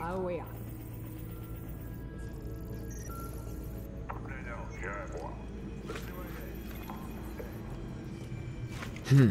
Oh yeah. Hmm.